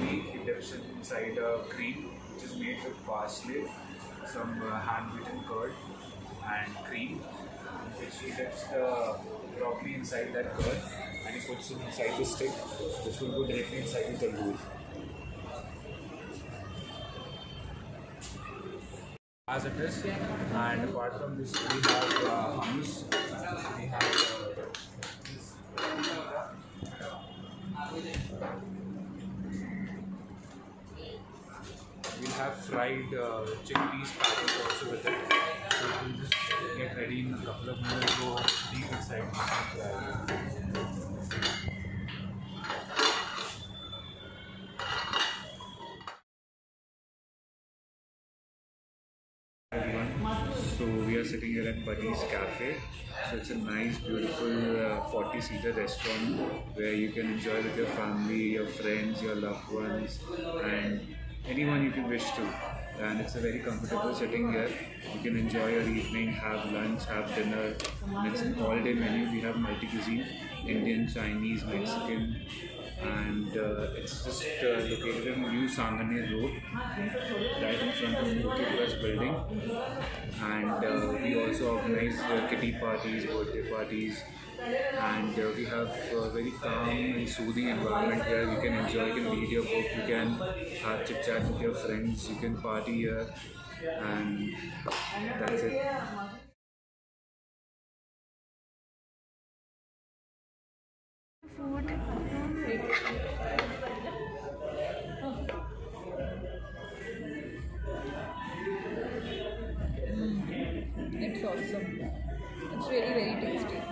He dips it inside a cream, which is made with parsley, some uh, hand-beaten curd, and cream. Which he dips the broccoli inside that curd, and he puts it inside the stick, which will go directly inside the tandoor. As it is, and apart from this, we have uh, hummus. We have uh, have fried uh, chickpeas also with it. So will just get ready in a couple of minutes. Go deep inside. So we are sitting here at Buddy's Cafe. So it's a nice, beautiful uh, 40-seater restaurant where you can enjoy with your family, your friends, your loved ones, and anyone you can wish to. And it's a very comfortable sitting here. You can enjoy your evening, have lunch, have dinner. And it's an all-day menu. We have multi-cuisine, Indian, Chinese, Mexican, and uh, it's just uh, located in New Sanganer Road, right in front of Murthy Plus building. And uh, we also organize uh, kitty parties, birthday parties, and uh, we have a very calm and soothing environment where you can enjoy, you can read your book, you can have chit chat with your friends, you can party here, and that's it. Mm. It's awesome. It's really very tasty.